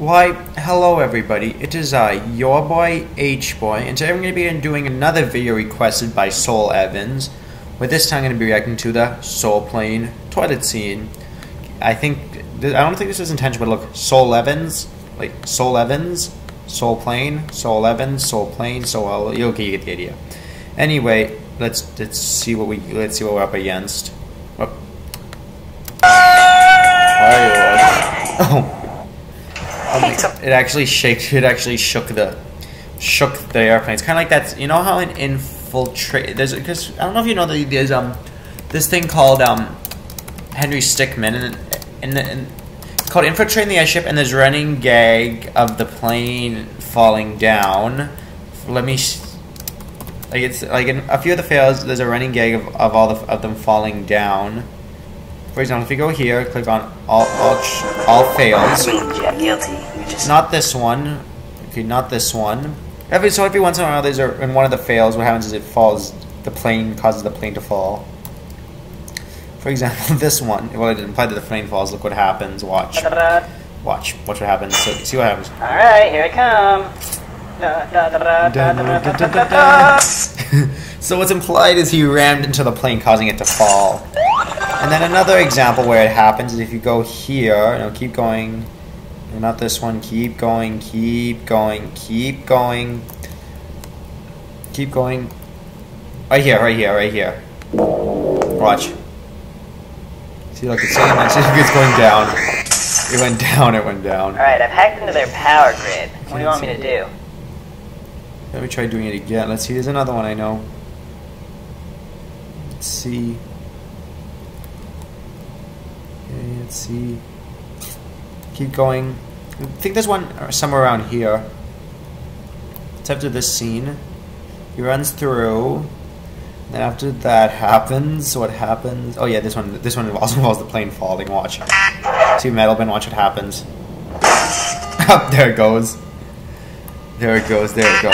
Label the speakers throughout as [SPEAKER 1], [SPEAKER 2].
[SPEAKER 1] Why, hello everybody, it is I, your boy, H-Boy, and today I'm going to be doing another video requested by Soul Evans, where this time I'm going to be reacting to the Soul Plane toilet scene. I think, I don't think this is intentional, but look, Soul Evans, like, Soul Evans, Soul Plane, Soul Evans, Soul Plane, Soul, okay, you get the idea. Anyway, let's, let's see what we, let's see what we're up against. Oh. Um, it actually shaked. It actually shook the shook the airplane. It's kind of like that. You know how an infiltrate. There's because I don't know if you know that there's um this thing called um Henry Stickmin and and, and it's called infiltrating the airship and there's running gag of the plane falling down. Let me. Like it's like in a few of the fails, there's a running gag of, of all the, of them falling down. For example, if you go here, click on all all, all fails.
[SPEAKER 2] Guilty.
[SPEAKER 1] Not this one. Okay, not this one. Every so every once in a while, there's a in one of the fails. What happens is it falls. The plane causes the plane to fall. For example, this one. Well, it didn't imply that the plane falls. Look what happens. Watch. Watch. Watch what happens. So see what happens.
[SPEAKER 2] All right, here I come.
[SPEAKER 1] so what's implied is he rammed into the plane, causing it to fall. And then another example where it happens is if you go here, no, keep going, not this one, keep going, keep going, keep going, keep going, right here, right here, right here. Watch. See, look, it's that it's going down. It went down, it went down.
[SPEAKER 2] Alright, I've hacked into their power grid. What do you want me to do?
[SPEAKER 1] Let me try doing it again. Let's see, there's another one I know. Let's see. Okay, let's see. Keep going. I think there's one uh, somewhere around here. It's after this scene. He runs through. Then after that happens, what happens? Oh yeah, this one. This one also involves the plane falling. Watch. See Metalman. Watch what happens. Up there it goes. There it goes. There it goes.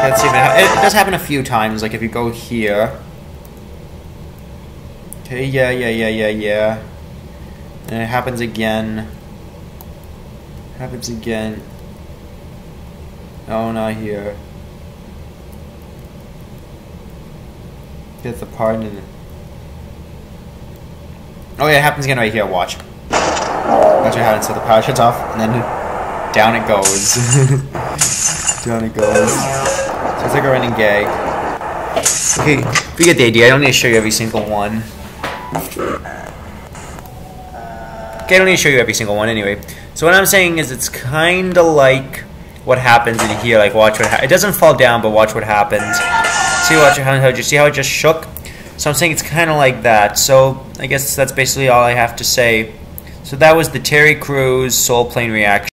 [SPEAKER 1] Let's see it, it does happen a few times. Like if you go here. Okay, yeah, yeah, yeah, yeah, yeah. And it happens again. Happens again. Oh, not here. Get the part in Oh yeah, it happens again right here, watch. Watch what happens, so the power shuts off, and then down it goes. down it goes. So it's like a running gag. Okay, you get the idea, I don't need to show you every single one. Okay, I don't need to show you every single one anyway. So what I'm saying is it's kind of like what happens in here. Like watch what it doesn't fall down, but watch what happens. See watch how you see how it just shook. So I'm saying it's kind of like that. So I guess that's basically all I have to say. So that was the Terry Crews Soul Plane reaction.